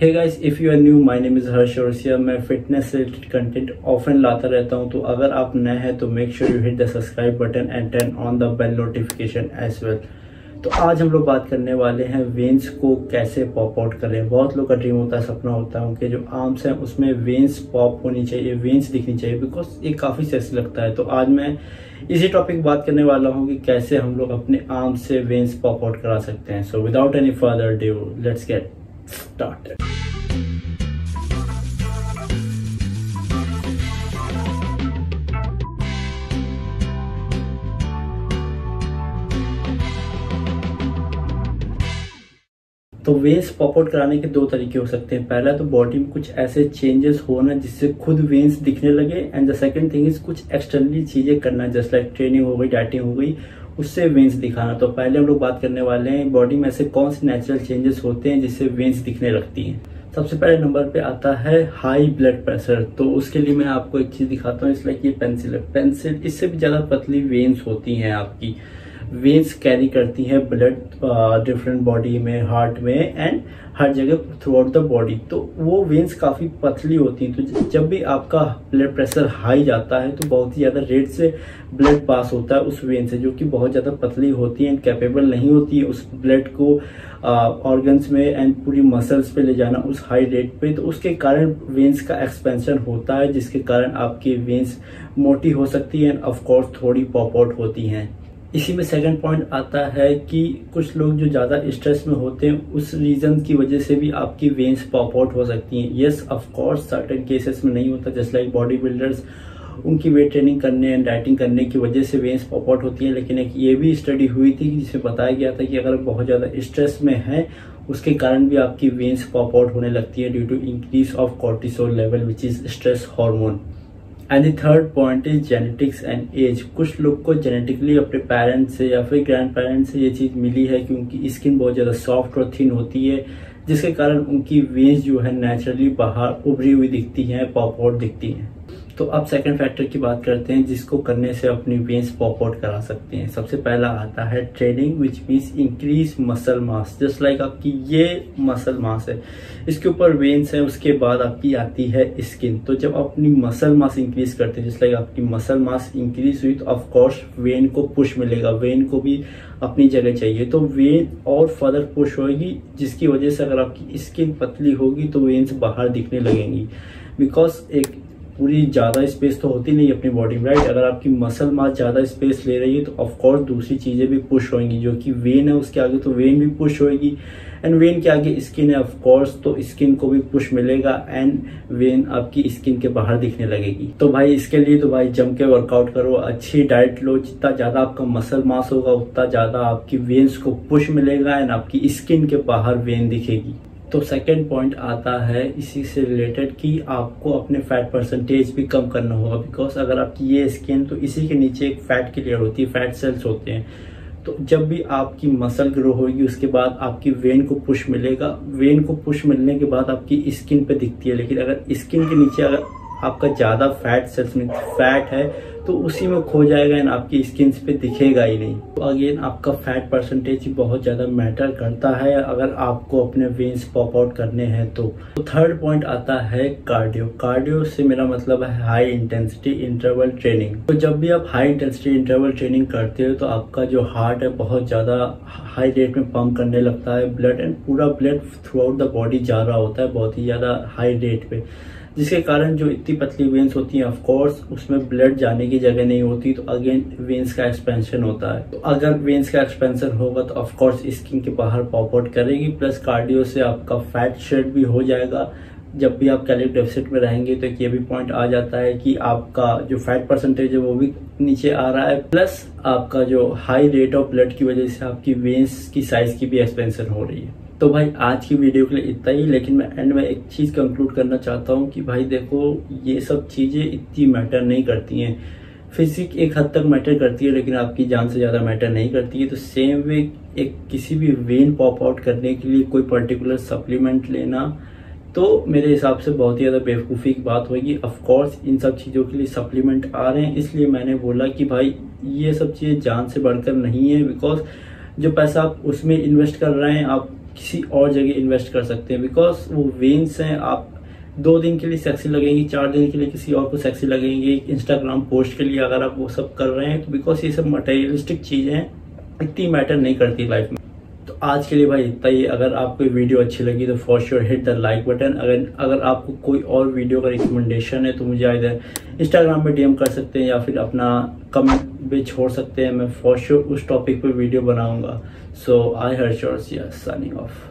Hey guys if you are new my name is Harsh Aurasia मैं fitness related content often लाता रहता हूँ। तो अगर आप नए हैं तो make sure you hit the subscribe button and turn on the bell notification as well तो आज हम लोग बात करने वाले हैं वेंस को कैसे पॉप आउट करें। बहुत लोग का ड्रीम होता है, सपना होता है उनके जो आर्म्स हैं, उसमें वेंस पॉप होनी चाहिए वेंस दिखनी चाहिए बिकॉज़ ये काफ़ी सेक्सी लगता है। तो आज मैं इसी टॉपिक बात करने वाला हूँ कि कैसे हम लोग अपने आर्म्स से वेंस पॉप आउट करा सकते हैं। So without any further ado let's get started. तो वेन्स पॉप आउट कराने के दो तरीके हो सकते हैं। पहला तो बॉडी में कुछ ऐसे चेंजेस होना जिससे खुद वेन्स दिखने लगे। And the second thing is कुछ एक्सटर्नली चीज़ें करना जस्ट लाइक ट्रेनिंग हो गई डाइटिंग हो गई। उससे वेंस दिखाना। तो पहले हम लोग बात करने वाले हैं बॉडी में ऐसे कौन से नेचुरल चेंजेस होते हैं जिससे वेंस दिखने लगती हैं। सबसे पहले नंबर पे आता है हाई ब्लड प्रेशर तो उसके लिए मैं आपको एक चीज़ दिखाता हूँ इसलिए कि पेंसिल है। पेंसिल इससे भी ज़्यादा पतली वेन्स होती हैं आपकी। वेन्स कैरी करती हैं ब्लड डिफरेंट बॉडी में हार्ट में एंड हर जगह थ्रू आउट द बॉडी तो वो वेन्स काफ़ी पतली होती हैं। तो जब भी आपका ब्लड प्रेशर हाई जाता है तो बहुत ही ज़्यादा रेट से ब्लड पास होता है उस वेन से, जो कि बहुत ज़्यादा पतली होती है एंड कैपेबल नहीं होती है उस ब्लड को ऑर्गन्स में एंड पूरी मसल्स पे ले जाना उस हाई रेट पे। तो उसके कारण वेन्स का एक्सपेंशन होता है, जिसके कारण आपकी वेन्स मोटी हो सकती है एंड ऑफकोर्स थोड़ी पॉप आउट होती हैं। इसी में सेकंड पॉइंट आता है कि कुछ लोग जो ज़्यादा स्ट्रेस में होते हैं, उस रीज़न की वजह से भी आपकी वेन्स पॉप आउट हो सकती हैं। Yes of course certain cases में नहीं होता जस्ट लाइक बॉडी बिल्डर्स उनकी वेट ट्रेनिंग करने एंड डाइटिंग करने की वजह से वेन्स पॉप आउट होती है। लेकिन एक ये भी स्टडी हुई थी जिसमें बताया गया था कि अगर बहुत ज़्यादा स्ट्रेस में है, उसके कारण भी आपकी वेन्स पॉप आउट होने लगती है due to increase of cortisol level which is stress hormone and the third point is genetics and age कुछ लोग को जेनेटिकली अपने पेरेंट्स से या फिर ग्रैंड पेरेंट्स से ये चीज़ मिली है कि उनकी स्किन बहुत ज़्यादा सॉफ्ट और थिन होती है, जिसके कारण उनकी वेज जो है नेचुरली बाहर उभरी हुई दिखती हैं पॉपआउट दिखती हैं। तो अब सेकंड फैक्टर की बात करते हैं, जिसको करने से अपनी वेन्स पॉप आउट करा सकते हैं। सबसे पहला आता है training which means increase muscle mass just like आपकी ये मसल मास है। इसके ऊपर वेन्स है, उसके बाद आपकी आती है स्किन तो जब अपनी मसल मास इंक्रीज करते हैं जस्ट लाइक आपकी मसल मास इंक्रीज हुई तो ऑफकोर्स वेन को पुश मिलेगा। वेन को भी अपनी जगह चाहिए। तो वेन और फर्दर पुश होगी जिसकी वजह से अगर आपकी स्किन पतली होगी तो वेन्स बाहर दिखने लगेंगी। बिकॉज़ एक पूरी ज़्यादा स्पेस तो होती नहीं अपनी बॉडी में राइट अगर आपकी मसल मास ज़्यादा स्पेस ले रही है तो ऑफकोर्स दूसरी चीज़ें भी पुश होंगी, जो कि वेन है उसके आगे तो वेन भी पुश होगी। एंड वेन के आगे स्किन है ऑफकोर्स तो स्किन को भी पुश मिलेगा एंड वेन आपकी स्किन के बाहर दिखने लगेगी। तो भाई इसके लिए तो भाई जम के वर्कआउट करो, अच्छी डाइट लो, जितना ज़्यादा आपका मसल मास होगा, उतना ज़्यादा आपकी वेन्स को पुश मिलेगा एंड आपकी स्किन के बाहर वेन दिखेगी। तो सेकेंड पॉइंट आता है, इसी से रिलेटेड कि आपको अपने फैट परसेंटेज भी कम करना होगा। बिकॉज़ अगर आपकी ये स्किन तो इसी के नीचे एक फैट की लेयर होती है फैट सेल्स होते हैं। तो जब भी आपकी मसल ग्रो होगी, उसके बाद आपकी वेन को पुश मिलेगा। वेन को पुश मिलने के बाद आपकी स्किन पे दिखती है। लेकिन अगर स्किन के नीचे अगर आपका ज़्यादा फैट सेल्स में फैट है तो उसी में खो जाएगा एंड आपकी स्किन पे दिखेगा ही नहीं। तो अगेन आपका फैट परसेंटेज बहुत ज़्यादा मैटर करता है। अगर आपको अपने वेन्स पॉप आउट करने हैं तो। थर्ड तो पॉइंट आता है कार्डियो कार्डियो से मेरा मतलब है हाई इंटेंसिटी इंटरवल ट्रेनिंग तो जब भी आप हाई इंटेंसिटी इंटरवल ट्रेनिंग करते हो तो आपका जो हार्ट है बहुत ज़्यादा हाई रेट में पंप करने लगता है। ब्लड एंड पूरा blood throughout the body जा रहा होता है बहुत ही ज़्यादा हाई रेट पे। जिसके कारण जो इतनी पतली वेन्स होती हैं ऑफकोर्स उसमें ब्लड जाने की जगह नहीं होती तो अगेन वेन्स का एक्सपेंशन होता है। तो अगर वेन्स का एक्सपेंशन होगा तो ऑफकोर्स स्किन के बाहर पॉप आउट करेगी प्लस कार्डियो से आपका फैट शेड भी हो जाएगा। जब भी आप कैलोरी डेफिसिट में रहेंगे तो ये भी पॉइंट आ जाता है कि आपका जो फैट परसेंटेज है, वो भी नीचे आ रहा है। प्लस आपका जो हाई रेट ऑफ़ ब्लड की वजह से आपकी वेन्स की साइज़ की भी एक्सपेंशन हो रही है। तो भाई, आज की वीडियो के लिए इतना ही, लेकिन मैं एंड में एक चीज़ कंक्लूड करना चाहता हूँ कि भाई देखो, ये सब चीज़ें इतनी मैटर नहीं करती हैं। फिजिक एक हद तक मैटर करती है, लेकिन आपकी जान से ज़्यादा मैटर नहीं करती है। तो सेम वे एक किसी भी वेन पॉप आउट करने के लिए कोई पर्टिकुलर सप्लीमेंट लेना तो मेरे हिसाब से बहुत ही ज़्यादा बेवकूफ़ी की बात होगी। ऑफकोर्स इन सब चीज़ों के लिए सप्लीमेंट आ रहे हैं, इसलिए मैंने बोला कि भाई, ये सब चीज़ें जान से बढ़कर नहीं है बिकॉज़ जो पैसा आप उसमें इन्वेस्ट कर रहे हैं, आप किसी और जगह इन्वेस्ट कर सकते हैं। बिकॉज़ वो वेन्स हैं, आप दो दिन के लिए सेक्सी लगेंगी, चार दिन के लिए किसी और को सेक्सी लगेंगी। इंस्टाग्राम पोस्ट के लिए अगर आप वो सब कर रहे हैं तो बिकॉज़ ये सब मटेरियलिस्टिक चीज़ें हैं, इतनी मैटर नहीं करती लाइफ में। तो आज के लिए भाई इतना ही। अगर आपको वीडियो अच्छी लगी तो for sure hit the like button अगर अगर आपको कोई और वीडियो का रिकमेंडेशन है तो मुझे इधर इंस्टाग्राम पे डीएम कर सकते हैं, या फिर अपना कमेंट भी छोड़ सकते हैं। मैं फॉर श्योर उस टॉपिक पे वीडियो बनाऊँगा। सो आई हर श्योर साइनिंग ऑफ़